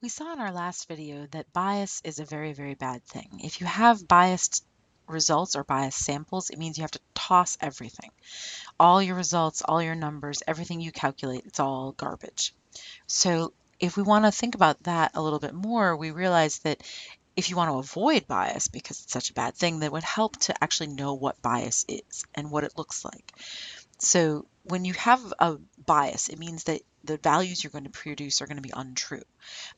We saw in our last video that bias is a very, very bad thing. If you have biased results or biased samples, it means you have to toss everything. All your results, all your numbers, everything you calculate, it's all garbage. So if we want to think about that a little bit more, we realize that if you want to avoid bias because it's such a bad thing, that would help to actually know what bias is and what it looks like. So when you have a bias, it means that the values you're going to produce are going to be untrue.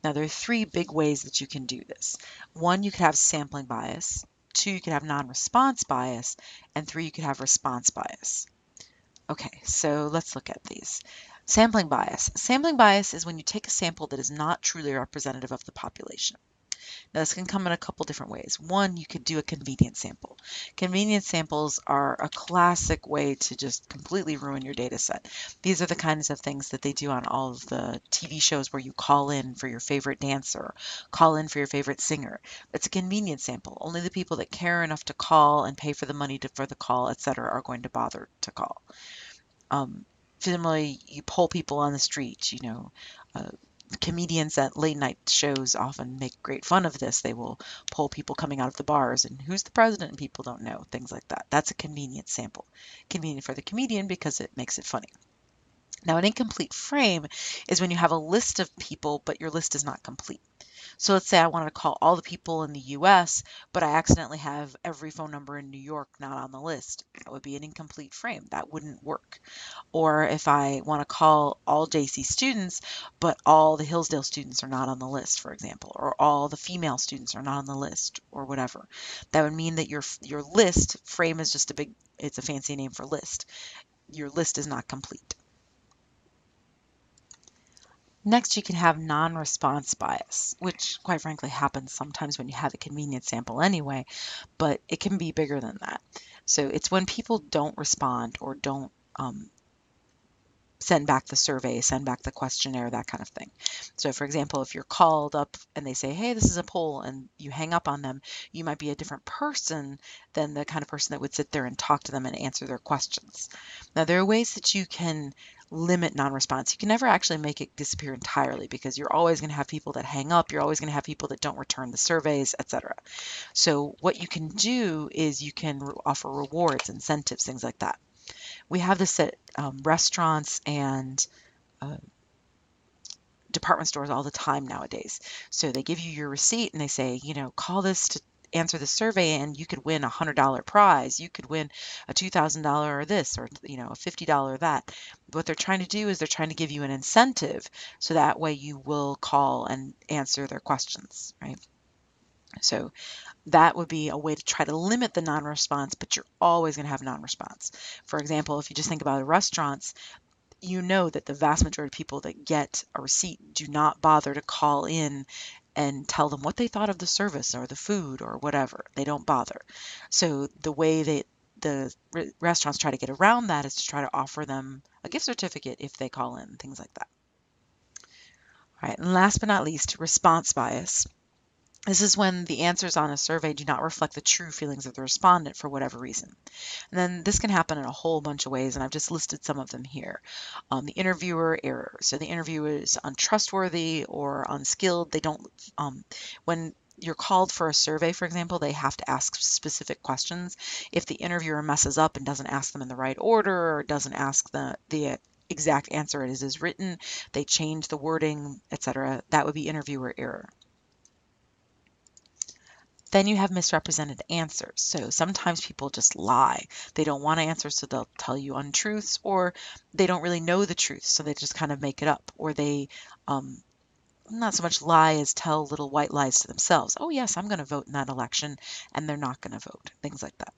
Now, there are three big ways that you can do this. One, you could have sampling bias. Two, you could have non-response bias. And three, you could have response bias. Okay, so let's look at these. Sampling bias. Sampling bias is when you take a sample that is not truly representative of the population. Now this can come in a couple different ways. One, you could do a convenience sample. Convenience samples are a classic way to just completely ruin your data set. These are the kinds of things that they do on all of the TV shows where you call in for your favorite dancer, call in for your favorite singer. It's a convenience sample. Only the people that care enough to call and pay for the money to, for the call, etc., are going to bother to call. Um, similarly, you poll people on the street, you know, uh, comedians at late night shows often make great fun of this. They will poll people coming out of the bars and who's the president and people don't know, things like that. That's a convenient sample. Convenient for the comedian because it makes it funny. Now, an incomplete frame is when you have a list of people, but your list is not complete. So let's say I wanted to call all the people in the US, but I accidentally have every phone number in New York not on the list. That would be an incomplete frame. That wouldn't work. Or if I want to call all JC students, but all the Hillsdale students are not on the list, for example, or all the female students are not on the list, or whatever. That would mean that your your list frame is just a big, it's a fancy name for list. Your list is not complete. Next, you can have non-response bias, which quite frankly happens sometimes when you have a convenient sample anyway, but it can be bigger than that. So it's when people don't respond or don't um, send back the survey, send back the questionnaire, that kind of thing. So for example, if you're called up and they say, hey, this is a poll, and you hang up on them, you might be a different person than the kind of person that would sit there and talk to them and answer their questions. Now, there are ways that you can limit non-response. You can never actually make it disappear entirely because you're always going to have people that hang up, you're always going to have people that don't return the surveys, etc. So what you can do is you can offer rewards, incentives, things like that. We have this at um, restaurants and uh, department stores all the time nowadays. So they give you your receipt and they say, you know, call this to answer the survey and you could win a hundred dollar prize. You could win a two thousand dollar or this or you know a fifty dollar that. What they're trying to do is they're trying to give you an incentive so that way you will call and answer their questions right? So that would be a way to try to limit the non-response but you're always going to have non-response. For example if you just think about restaurants you know that the vast majority of people that get a receipt do not bother to call in and tell them what they thought of the service or the food or whatever. They don't bother. So the way that the re- restaurants try to get around that is to try to offer them a gift certificate if they call in, things like that. All right, and last but not least, response bias. This is when the answers on a survey do not reflect the true feelings of the respondent for whatever reason. And then this can happen in a whole bunch of ways, and I've just listed some of them here. Um, the interviewer error. So the interviewer is untrustworthy or unskilled. They don't, um, when you're called for a survey, for example, they have to ask specific questions. If the interviewer messes up and doesn't ask them in the right order or doesn't ask the, the exact answer as is written, they change the wording, etc., that would be interviewer error. Then you have misrepresented answers. So sometimes people just lie. They don't want to answer, so they'll tell you untruths, or they don't really know the truth, so they just kind of make it up, or they um, not so much lie as tell little white lies to themselves. Oh, yes, I'm going to vote in that election, and they're not going to vote, things like that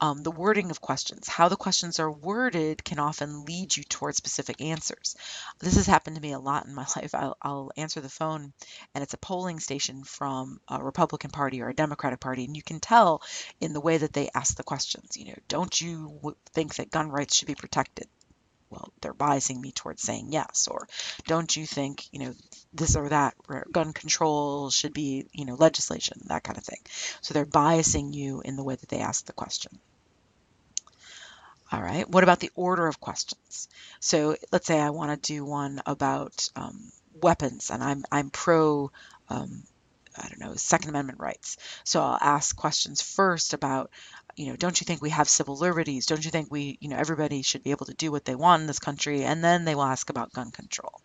um, the wording of questions. How the questions are worded can often lead you towards specific answers. This has happened to me a lot in my life. I'll, I'll answer the phone and it's a polling station from a Republican Party or a Democratic Party, and you can tell in the way that they ask the questions. You know, don't you think that gun rights should be protected? well, they're biasing me towards saying yes. Or don't you think, you know, this or that, gun control should be, you know, legislation, that kind of thing. So they're biasing you in the way that they ask the question. All right, what about the order of questions? So let's say I want to do one about um, weapons and I'm I'm pro um, I don't know Second Amendment rights. So I'll ask questions first about you know don't you think we have civil liberties? Don't you think we you know everybody should be able to do what they want in this country? And then they will ask about gun control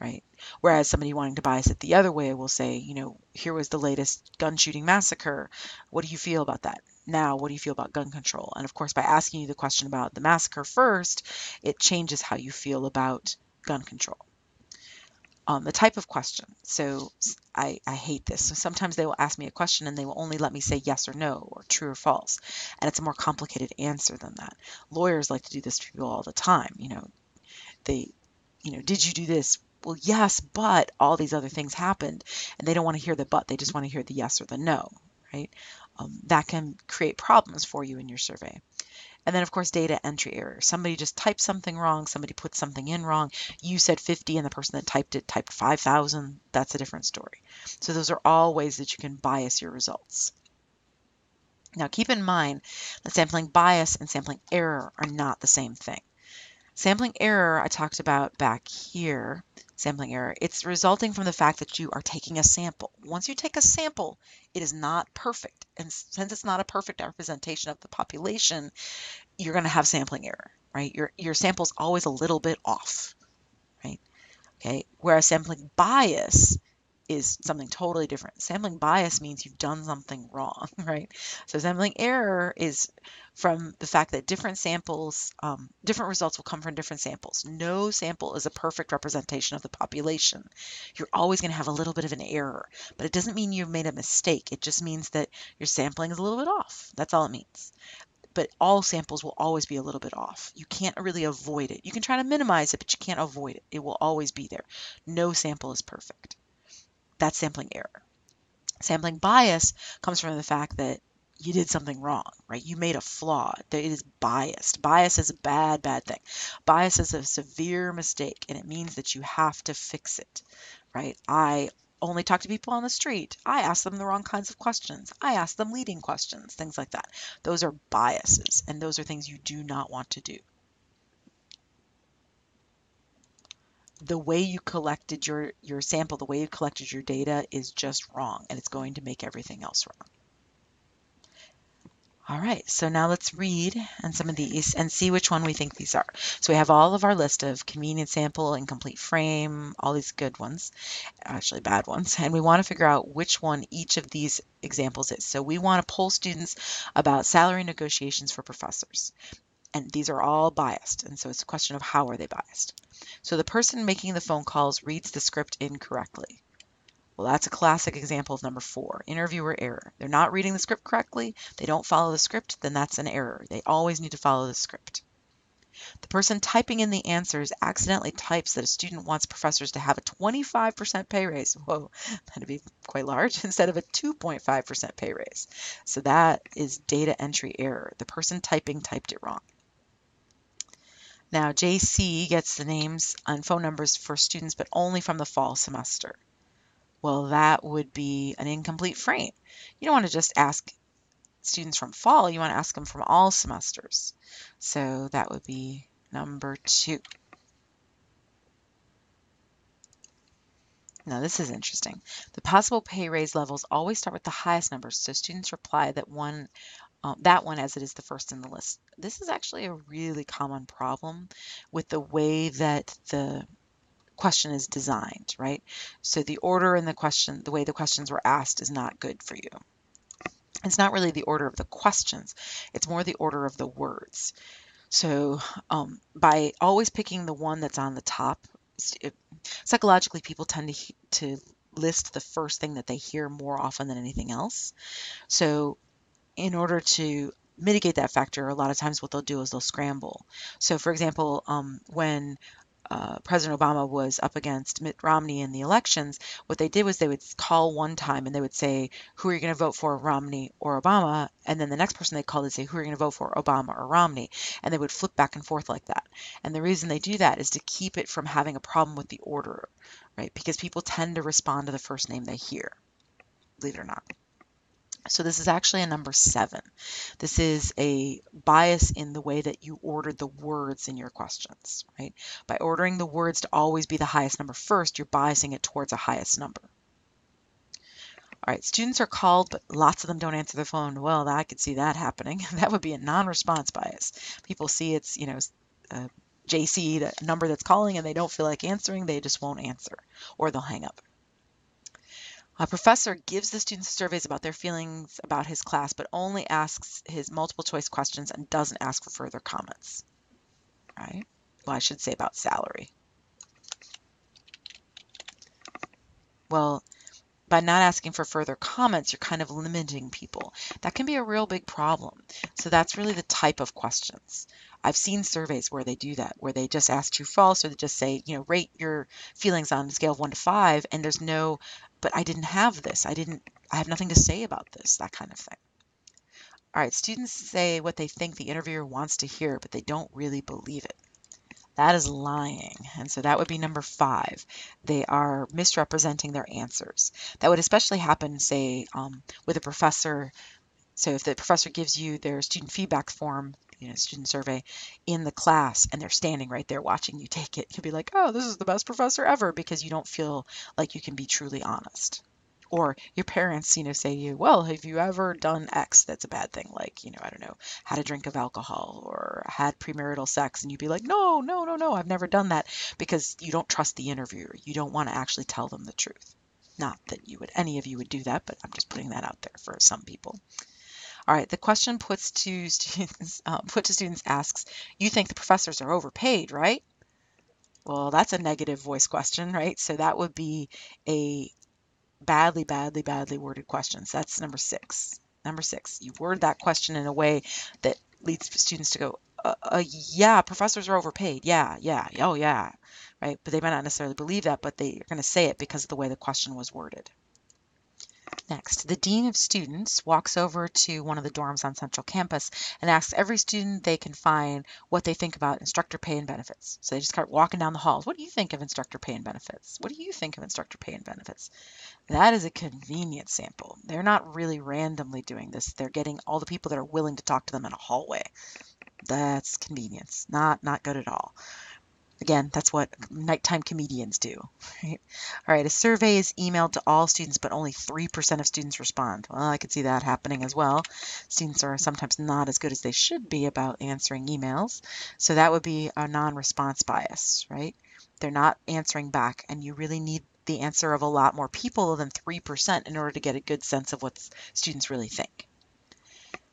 right? Whereas somebody wanting to bias it the other way will say, you know, here was the latest gun shooting massacre. What do you feel about that? Now, what do you feel about gun control? And of course, by asking you the question about the massacre first, it changes how you feel about gun control. Um, the type of question. So I, I hate this. So sometimes they will ask me a question and they will only let me say yes or no or true or false. And it's a more complicated answer than that. Lawyers like to do this to people all the time. You know, they, you know, did you do this? well, yes, but all these other things happened, and they don't want to hear the but, they just want to hear the yes or the no, right? Um, that can create problems for you in your survey. And then, of course, data entry error. Somebody just typed something wrong, somebody put something in wrong. You said 50, and the person that typed it typed 5,000. That's a different story. So, those are all ways that you can bias your results. Now, keep in mind that sampling bias and sampling error are not the same thing. Sampling error I talked about back here, sampling error, it's resulting from the fact that you are taking a sample. Once you take a sample, it is not perfect. And since it's not a perfect representation of the population, you're going to have sampling error, right? Your, your sample is always a little bit off, right? Okay, whereas sampling bias is something totally different. Sampling bias means you've done something wrong, right? So sampling error is from the fact that different samples, um, different results will come from different samples. No sample is a perfect representation of the population. You're always going to have a little bit of an error, but it doesn't mean you've made a mistake. It just means that your sampling is a little bit off. That's all it means but all samples will always be a little bit off. You can't really avoid it. You can try to minimize it, but you can't avoid it. It will always be there. No sample is perfect. That's sampling error. Sampling bias comes from the fact that you did something wrong, right? You made a flaw. It is biased. Bias is a bad, bad thing. Bias is a severe mistake, and it means that you have to fix it, right? I only talk to people on the street. I ask them the wrong kinds of questions. I ask them leading questions, things like that. Those are biases, and those are things you do not want to do. The way you collected your, your sample, the way you collected your data is just wrong and it's going to make everything else wrong. All right, so now let's read and some of these and see which one we think these are. So we have all of our list of convenient sample, incomplete frame, all these good ones, actually bad ones, and we want to figure out which one each of these examples is. So we want to poll students about salary negotiations for professors. And these are all biased, and so it's a question of how are they biased. So the person making the phone calls reads the script incorrectly. Well, that's a classic example of number four, interviewer error. They're not reading the script correctly, they don't follow the script, then that's an error. They always need to follow the script. The person typing in the answers accidentally types that a student wants professors to have a 25% pay raise. Whoa, that'd be quite large, instead of a 2.5% pay raise. So that is data entry error. The person typing typed it wrong. Now, JC gets the names and phone numbers for students, but only from the fall semester. Well, that would be an incomplete frame. You don't want to just ask students from fall, you want to ask them from all semesters. So that would be number two. Now this is interesting. The possible pay raise levels always start with the highest numbers, so students reply that one um, that one as it is the first in the list. This is actually a really common problem with the way that the question is designed, right? So the order in the question, the way the questions were asked is not good for you. It's not really the order of the questions, it's more the order of the words. So um, by always picking the one that's on the top, it, psychologically people tend to, to list the first thing that they hear more often than anything else. So in order to mitigate that factor, a lot of times what they'll do is they'll scramble. So, for example, um, when uh, President Obama was up against Mitt Romney in the elections, what they did was they would call one time and they would say, Who are you going to vote for, Romney or Obama? And then the next person they called would say, Who are you going to vote for, Obama or Romney? And they would flip back and forth like that. And the reason they do that is to keep it from having a problem with the order, right? Because people tend to respond to the first name they hear, believe it or not. So this is actually a number seven. This is a bias in the way that you ordered the words in your questions, right? By ordering the words to always be the highest number first, you're biasing it towards a highest number. All right, students are called, but lots of them don't answer their phone. Well, I could see that happening. that would be a non-response bias. People see it's, you know, uh, JC, the number that's calling, and they don't feel like answering, they just won't answer, or they'll hang up. A professor gives the students surveys about their feelings about his class, but only asks his multiple choice questions and doesn't ask for further comments. Right? Well, I should say about salary. Well, by not asking for further comments, you're kind of limiting people. That can be a real big problem. So that's really the type of questions. I've seen surveys where they do that, where they just ask true false or they just say, you know, rate your feelings on a scale of one to five, and there's no but I didn't have this. I didn't, I have nothing to say about this, that kind of thing. All right, students say what they think the interviewer wants to hear, but they don't really believe it. That is lying. And so that would be number five. They are misrepresenting their answers. That would especially happen, say, um, with a professor. So if the professor gives you their student feedback form, you know, student survey in the class and they're standing right there watching you take it, you'll be like, oh, this is the best professor ever because you don't feel like you can be truly honest. Or your parents, you know, say to you, well, have you ever done X that's a bad thing? Like, you know, I don't know, had a drink of alcohol or had premarital sex. And you'd be like, no, no, no, no, I've never done that because you don't trust the interviewer. You don't want to actually tell them the truth. Not that you would, any of you would do that, but I'm just putting that out there for some people. All right, the question puts to students, uh, put to students asks, you think the professors are overpaid, right? Well, that's a negative voice question, right? So that would be a badly, badly, badly worded question. So that's number six. Number six, you word that question in a way that leads students to go, uh, uh, yeah, professors are overpaid. Yeah, yeah, oh yeah, right? But they might not necessarily believe that, but they are going to say it because of the way the question was worded. Next, the Dean of Students walks over to one of the dorms on Central Campus and asks every student they can find what they think about instructor pay and benefits. So they just start walking down the halls. What do you think of instructor pay and benefits? What do you think of instructor pay and benefits? That is a convenient sample. They're not really randomly doing this. They're getting all the people that are willing to talk to them in a hallway. That's convenience. Not not good at all. Again, that's what nighttime comedians do. Right? All right, a survey is emailed to all students, but only 3% of students respond. Well, I could see that happening as well. Students are sometimes not as good as they should be about answering emails. So that would be a non-response bias, right? They're not answering back, and you really need the answer of a lot more people than 3% in order to get a good sense of what students really think.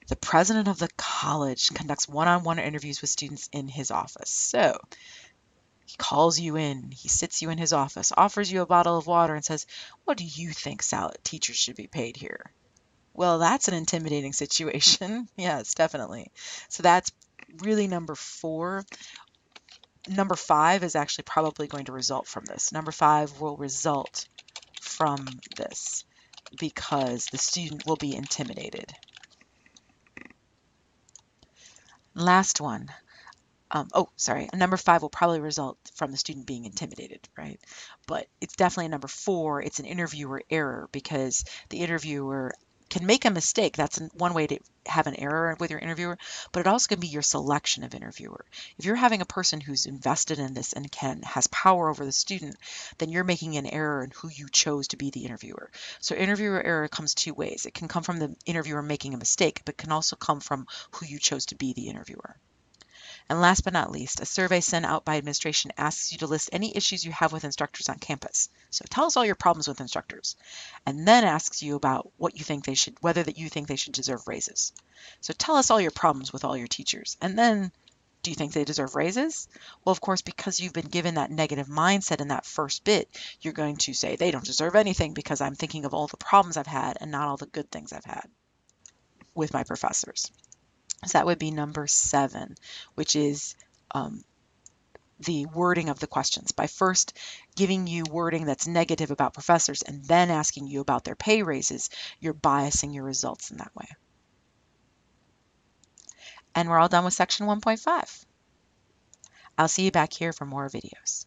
The president of the college conducts one-on-one -on -one interviews with students in his office. So he calls you in, he sits you in his office, offers you a bottle of water, and says, What do you think teachers should be paid here? Well, that's an intimidating situation. yes, definitely. So that's really number four. Number five is actually probably going to result from this. Number five will result from this because the student will be intimidated. Last one, um, oh, sorry, a number five will probably result from the student being intimidated, right? But it's definitely a number four. It's an interviewer error because the interviewer can make a mistake. That's one way to have an error with your interviewer, but it also can be your selection of interviewer. If you're having a person who's invested in this and can has power over the student, then you're making an error in who you chose to be the interviewer. So interviewer error comes two ways. It can come from the interviewer making a mistake, but can also come from who you chose to be the interviewer. And last but not least, a survey sent out by administration asks you to list any issues you have with instructors on campus. So tell us all your problems with instructors. And then asks you about what you think they should, whether that you think they should deserve raises. So tell us all your problems with all your teachers. And then do you think they deserve raises? Well, of course, because you've been given that negative mindset in that first bit, you're going to say they don't deserve anything because I'm thinking of all the problems I've had and not all the good things I've had with my professors. So that would be number seven, which is um, the wording of the questions. By first giving you wording that's negative about professors and then asking you about their pay raises, you're biasing your results in that way. And we're all done with section 1.5. I'll see you back here for more videos.